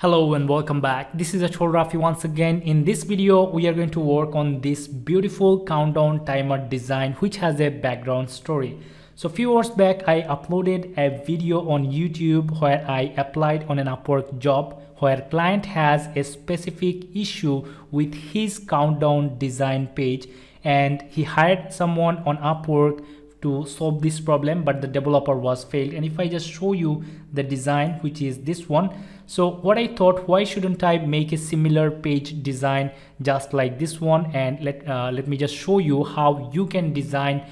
Hello and welcome back. This is Azharul Rafy once again. In this video, we are going to work on this beautiful countdown timer design which has a background story. So a few hours back, I uploaded a video on YouTube where I applied on an Upwork job where client has a specific issue with his countdown design page and he hired someone on Upwork to solve this problem but the developer was failed and if I just show you the design which is this one so what I thought why shouldn't I make a similar page design just like this one? And let uh, let me just show you how you can design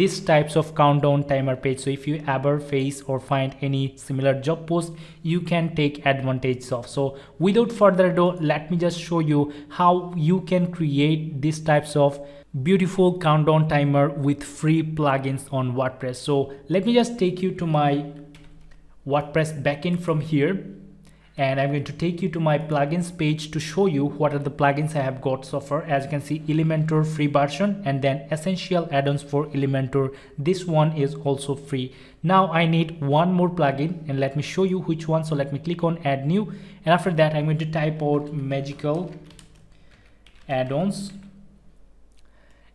these types of countdown timer page. So if you ever face or find any similar job post you can take advantage of. So without further ado let me just show you how you can create these types of beautiful countdown timer with free plugins on WordPress. So let me just take you to my WordPress backend from here and I'm going to take you to my plugins page to show you what are the plugins I have got so far. As you can see Elementor free version and then essential add-ons for Elementor. This one is also free. Now I need one more plugin and let me show you which one. So let me click on add new and after that I'm going to type out magical add-ons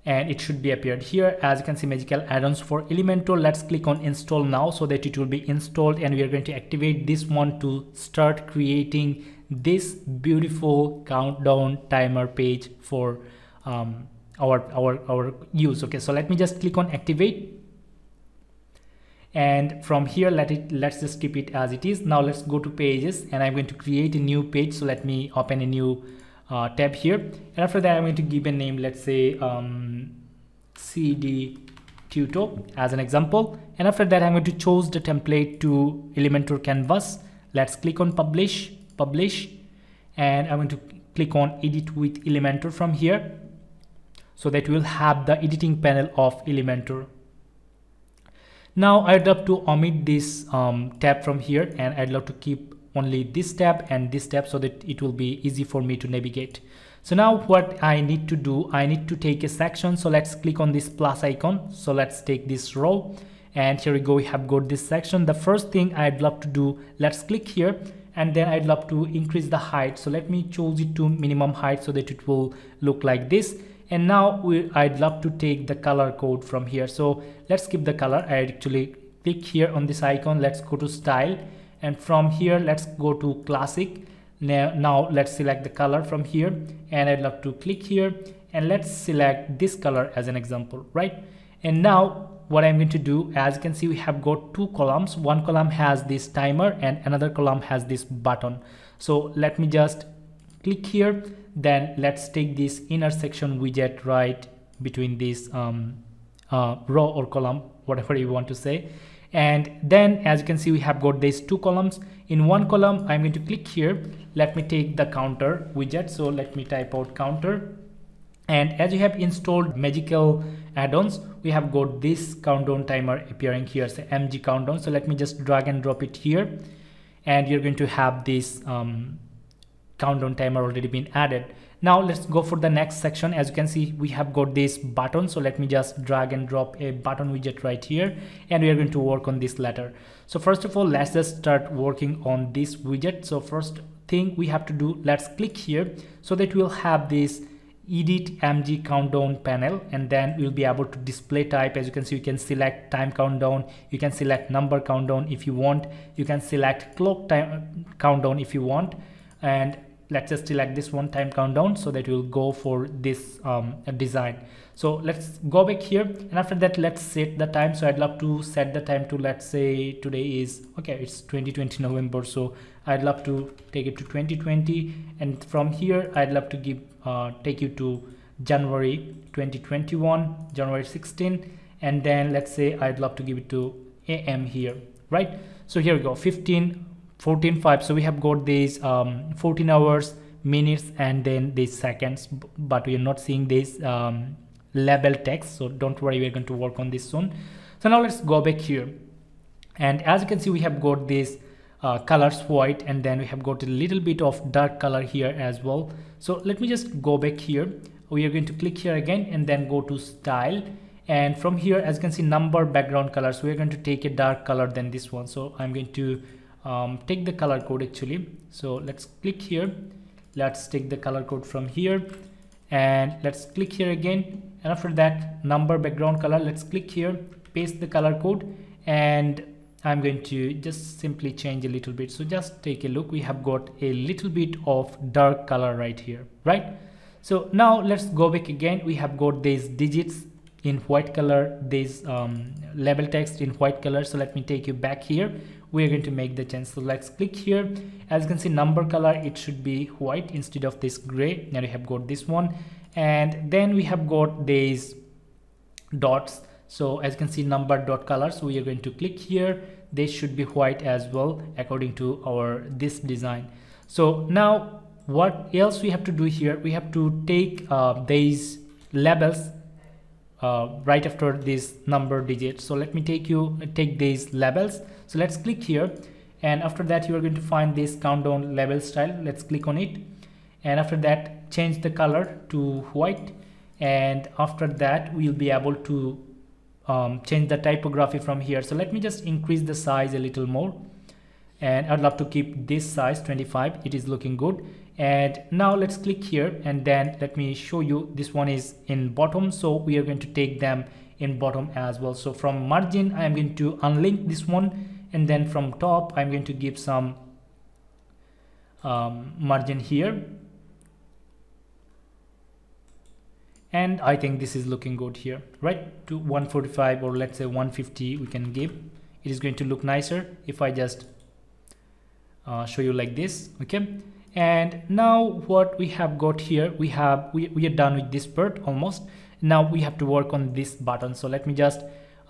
and it should be appeared here. As you can see magical add-ons for elementor. Let's click on install now so that it will be installed and we are going to activate this one to start creating this beautiful countdown timer page for um, our our our use. Okay so let me just click on activate. And from here let it let's just keep it as it is. Now let's go to pages and i'm going to create a new page. So let me open a new uh, tab here. And after that I'm going to give a name let's say um, CD tuto as an example. And after that I'm going to choose the template to Elementor canvas. Let's click on publish publish. And I'm going to click on edit with Elementor from here so that we'll have the editing panel of Elementor. Now I'd love to omit this um, tab from here and I'd love to keep only this tab and this tab so that it will be easy for me to navigate. So now what I need to do, I need to take a section. So let's click on this plus icon. So let's take this row and here we go. We have got this section. The first thing I'd love to do, let's click here and then I'd love to increase the height. So let me choose it to minimum height so that it will look like this. And now we, I'd love to take the color code from here. So let's keep the color. I actually click here on this icon. Let's go to style and from here let's go to classic. Now, now let's select the color from here. And I'd love to click here. And let's select this color as an example right? And now what I'm going to do as you can see we have got two columns. One column has this timer and another column has this button. So let me just click here. Then let's take this inner section widget right between this um, uh, row or column whatever you want to say and then as you can see we have got these two columns. In one column i'm going to click here. Let me take the counter widget. So let me type out counter. And as you have installed magical add-ons we have got this countdown timer appearing here. So mg countdown. So let me just drag and drop it here. And you're going to have this um, countdown timer already been added now let's go for the next section. As you can see we have got this button. So let me just drag and drop a button widget right here and we are going to work on this letter. So first of all let's just start working on this widget. So first thing we have to do let's click here so that we'll have this edit mg countdown panel and then we'll be able to display type. As you can see you can select time countdown. You can select number countdown if you want. You can select clock time countdown if you want. And let's just select this one time countdown so that we'll go for this um, design. So let's go back here and after that let's set the time. So I'd love to set the time to let's say today is okay it's 2020 November so I'd love to take it to 2020 and from here I'd love to give uh, take you to January 2021 January 16 and then let's say I'd love to give it to AM here right? So here we go 15 14 5 so we have got these um, 14 hours minutes and then these seconds but we are not seeing this um, label text so don't worry we're going to work on this soon. So now let's go back here. And as you can see we have got this uh, colors white and then we have got a little bit of dark color here as well. So let me just go back here. We are going to click here again and then go to style. And from here as you can see number background colors. We're going to take a dark color than this one. So i'm going to um, take the color code actually. So let's click here. Let's take the color code from here. And let's click here again. And after that number background color let's click here. Paste the color code. And I'm going to just simply change a little bit. So just take a look. We have got a little bit of dark color right here right? So now let's go back again. We have got these digits in white color this um, label text in white color. So let me take you back here we are going to make the change so let's click here. As you can see number color it should be white instead of this gray. Now we have got this one. And then we have got these dots. So as you can see number dot color. So we are going to click here. They should be white as well according to our this design. So now what else we have to do here? We have to take uh, these labels uh, right after this number digit so let me take you take these labels. So let's click here. And after that you are going to find this countdown label style. Let's click on it. And after that change the color to white. And after that we'll be able to um, change the typography from here. So let me just increase the size a little more. And I'd love to keep this size 25 it is looking good and now let's click here and then let me show you this one is in bottom. So we are going to take them in bottom as well. So from margin I am going to unlink this one. And then from top I'm going to give some um, margin here. And I think this is looking good here right? To 145 or let's say 150 we can give. It is going to look nicer if I just uh, show you like this okay and now what we have got here we have we, we are done with this part almost. Now we have to work on this button. So let me just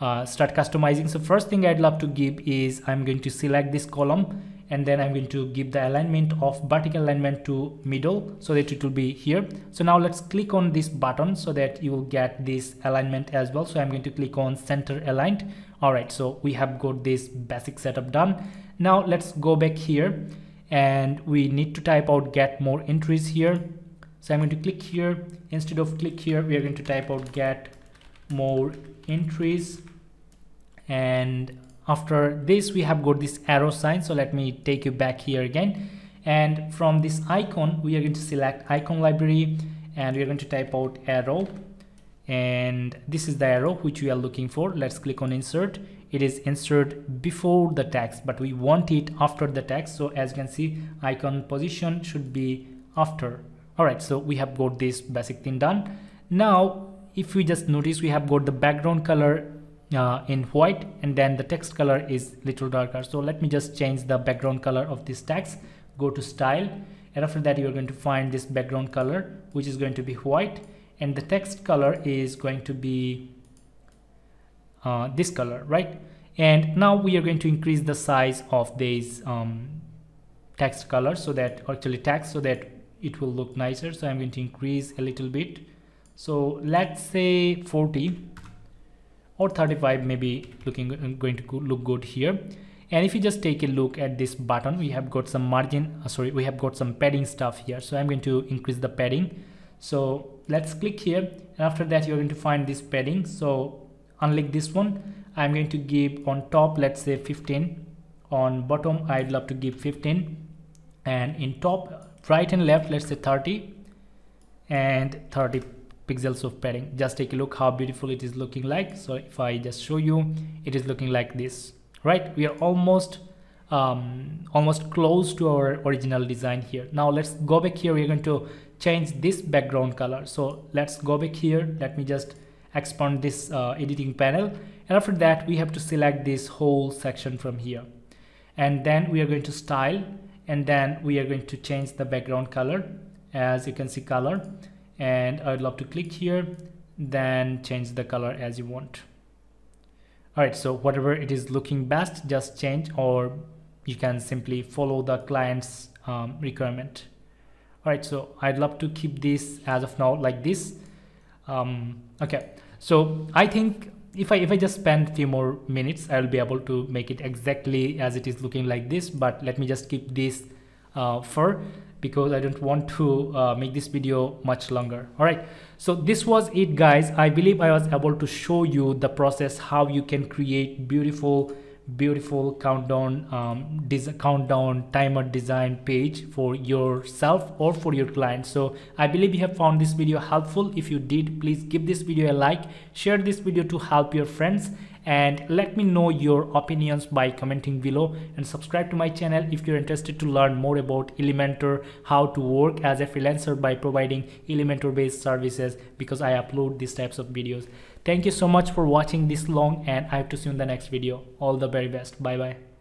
uh, start customizing. So first thing I'd love to give is I'm going to select this column and then I'm going to give the alignment of vertical alignment to middle so that it will be here. So now let's click on this button so that you will get this alignment as well. So I'm going to click on center aligned. All right. So we have got this basic setup done. Now let's go back here and we need to type out get more entries here. So I'm going to click here. Instead of click here we are going to type out get more entries. And after this we have got this arrow sign. So let me take you back here again. And from this icon we are going to select icon library and we are going to type out arrow. And this is the arrow which we are looking for. Let's click on insert it is inserted before the text but we want it after the text so as you can see icon position should be after. All right so we have got this basic thing done. Now if we just notice we have got the background color uh, in white and then the text color is little darker. So let me just change the background color of this text go to style and after that you're going to find this background color which is going to be white and the text color is going to be uh, this color right? And now we are going to increase the size of this um, text color so that actually text so that it will look nicer. So I'm going to increase a little bit. So let's say 40 or 35 maybe looking going to look good here. And if you just take a look at this button we have got some margin uh, sorry we have got some padding stuff here. So I'm going to increase the padding. So let's click here. And after that you're going to find this padding. So unlike this one I'm going to give on top let's say 15 on bottom I'd love to give 15 and in top right and left let's say 30 and 30 pixels of padding. Just take a look how beautiful it is looking like. So if I just show you it is looking like this. Right? We are almost um, almost close to our original design here. Now let's go back here. We're going to change this background color. So let's go back here. Let me just expand this uh, editing panel. And after that we have to select this whole section from here. And then we are going to style and then we are going to change the background color as you can see color. And I'd love to click here then change the color as you want. All right so whatever it is looking best just change or you can simply follow the client's um, requirement. All right so I'd love to keep this as of now like this. Um, okay so I think if I if I just spend a few more minutes I'll be able to make it exactly as it is looking like this. But let me just keep this uh, for because I don't want to uh, make this video much longer. All right. So this was it guys. I believe I was able to show you the process how you can create beautiful beautiful countdown um, countdown timer design page for yourself or for your client. So i believe you have found this video helpful. If you did please give this video a like. Share this video to help your friends and let me know your opinions by commenting below and subscribe to my channel if you're interested to learn more about Elementor, how to work as a freelancer by providing Elementor based services because I upload these types of videos. Thank you so much for watching this long and I have to see you in the next video. All the very best. Bye bye.